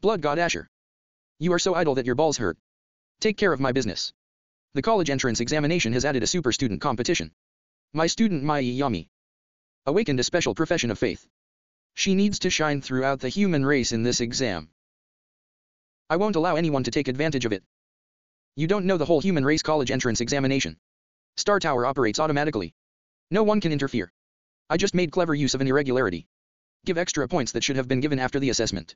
Blood God Asher. You are so idle that your balls hurt. Take care of my business. The college entrance examination has added a super student competition. My student Mai Yami awakened a special profession of faith. She needs to shine throughout the human race in this exam. I won't allow anyone to take advantage of it. You don't know the whole human race college entrance examination. Star Tower operates automatically. No one can interfere. I just made clever use of an irregularity. Give extra points that should have been given after the assessment.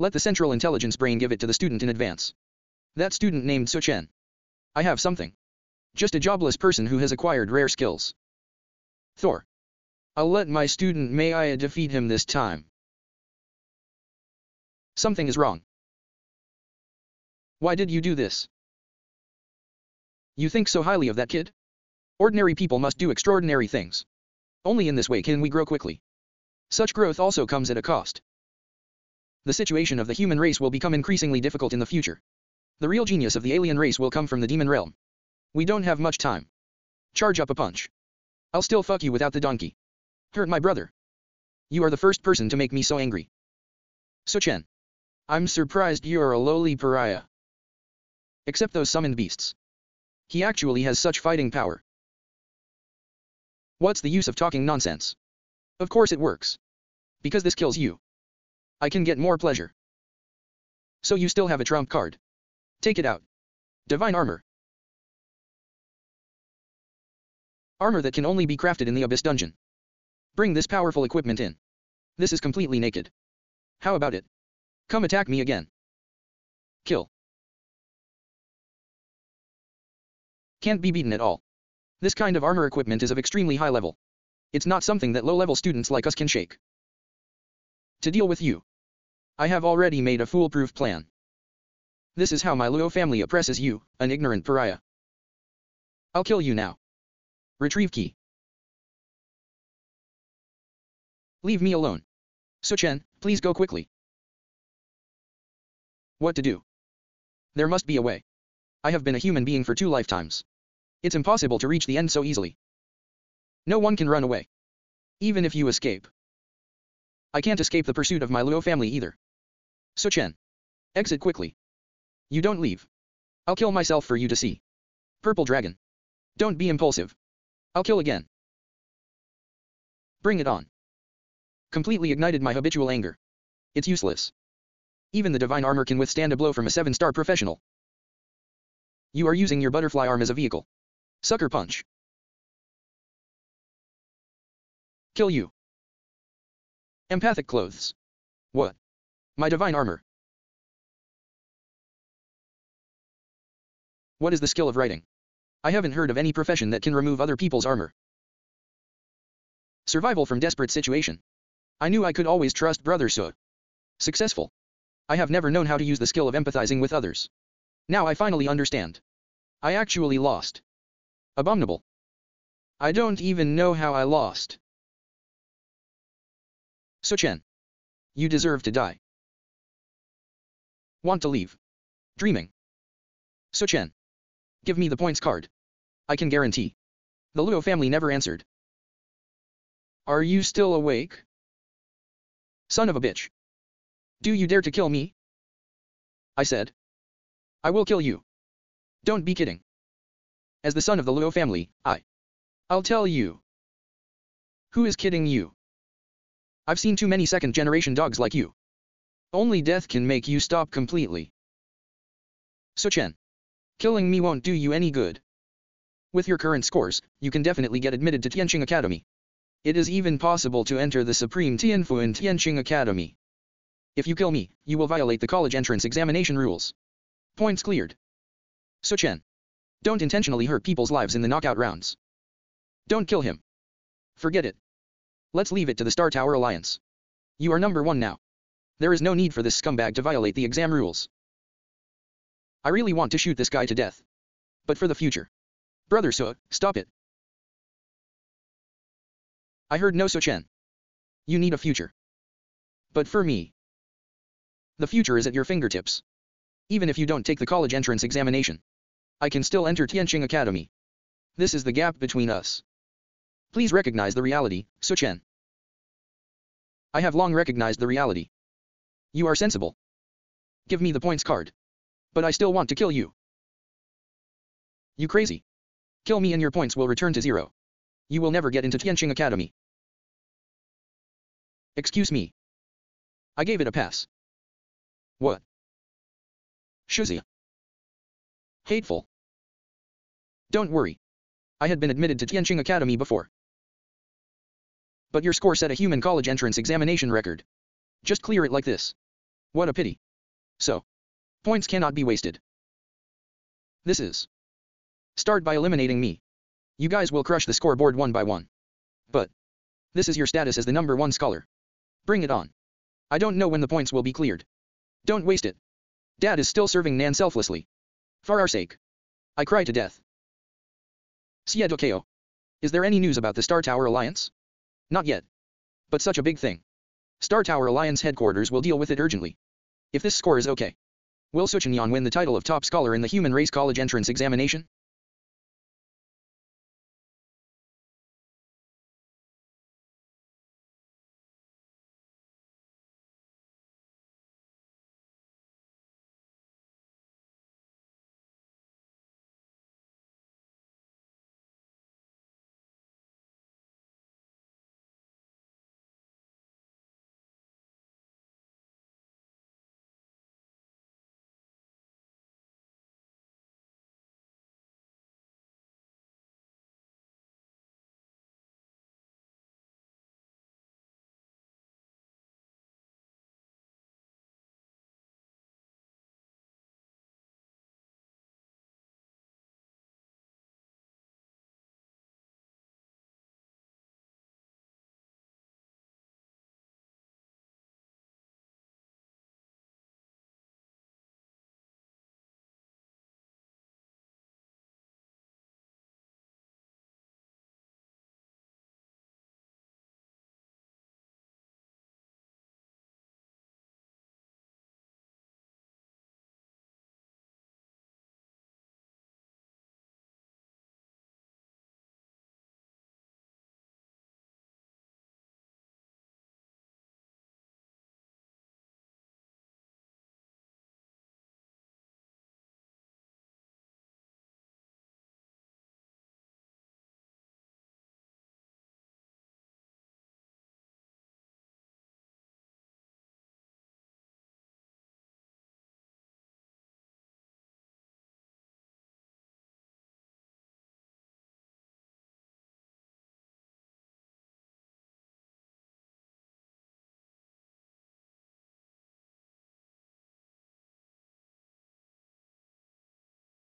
Let the central intelligence brain give it to the student in advance. That student named Suchen. I have something. Just a jobless person who has acquired rare skills. Thor. I'll let my student Maya defeat him this time. Something is wrong. Why did you do this? You think so highly of that kid? Ordinary people must do extraordinary things. Only in this way can we grow quickly. Such growth also comes at a cost. The situation of the human race will become increasingly difficult in the future. The real genius of the alien race will come from the demon realm. We don't have much time. Charge up a punch. I'll still fuck you without the donkey. Hurt my brother. You are the first person to make me so angry. Su Chen. I'm surprised you're a lowly pariah. Except those summoned beasts. He actually has such fighting power. What's the use of talking nonsense? Of course it works. Because this kills you. I can get more pleasure. So you still have a trump card. Take it out. Divine Armor. Armor that can only be crafted in the Abyss Dungeon. Bring this powerful equipment in. This is completely naked. How about it? Come attack me again. Kill. Can't be beaten at all. This kind of armor equipment is of extremely high level. It's not something that low-level students like us can shake. To deal with you, I have already made a foolproof plan. This is how my Luo family oppresses you, an ignorant pariah. I'll kill you now. Retrieve key. Leave me alone. Su Chen, please go quickly. What to do? There must be a way. I have been a human being for two lifetimes. It's impossible to reach the end so easily. No one can run away. Even if you escape. I can't escape the pursuit of my Luo family either. Suchen. Exit quickly. You don't leave. I'll kill myself for you to see. Purple Dragon. Don't be impulsive. I'll kill again. Bring it on. Completely ignited my habitual anger. It's useless. Even the divine armor can withstand a blow from a 7-star professional. You are using your butterfly arm as a vehicle. Sucker punch. Kill you. Empathic clothes. What? My divine armor. What is the skill of writing? I haven't heard of any profession that can remove other people's armor. Survival from desperate situation. I knew I could always trust Brother Su. Successful. I have never known how to use the skill of empathizing with others. Now I finally understand. I actually lost. Abominable. I don't even know how I lost. Suchen. You deserve to die. Want to leave. Dreaming. Suchen. Give me the points card. I can guarantee. The Luo family never answered. Are you still awake? Son of a bitch. Do you dare to kill me? I said. I will kill you. Don't be kidding. As the son of the Luo family, I. I'll tell you. Who is kidding you? I've seen too many second-generation dogs like you. Only death can make you stop completely. Su Chen, Killing me won't do you any good. With your current scores, you can definitely get admitted to Tianqing Academy. It is even possible to enter the Supreme Tianfu in Tianqing Academy. If you kill me, you will violate the college entrance examination rules. Points cleared. Su Chen, Don't intentionally hurt people's lives in the knockout rounds. Don't kill him. Forget it. Let's leave it to the Star Tower Alliance. You are number one now. There is no need for this scumbag to violate the exam rules. I really want to shoot this guy to death. But for the future. Brother Su, stop it. I heard no Suchen. You need a future. But for me. The future is at your fingertips. Even if you don't take the college entrance examination. I can still enter Tianqing Academy. This is the gap between us. Please recognize the reality, Suchen. I have long recognized the reality. You are sensible. Give me the points card. But I still want to kill you. You crazy. Kill me and your points will return to zero. You will never get into Tianqing Academy. Excuse me. I gave it a pass. What? Shuzi. Hateful. Don't worry. I had been admitted to Tianqing Academy before. But your score set a human college entrance examination record. Just clear it like this. What a pity. So. Points cannot be wasted. This is. Start by eliminating me. You guys will crush the scoreboard one by one. But. This is your status as the number one scholar. Bring it on. I don't know when the points will be cleared. Don't waste it. Dad is still serving Nan selflessly. For our sake. I cry to death. Siedokeo. Is there any news about the Star Tower Alliance? Not yet. But such a big thing. Star Tower Alliance headquarters will deal with it urgently. If this score is okay. Will Suchinyan win the title of top scholar in the Human Race College entrance examination?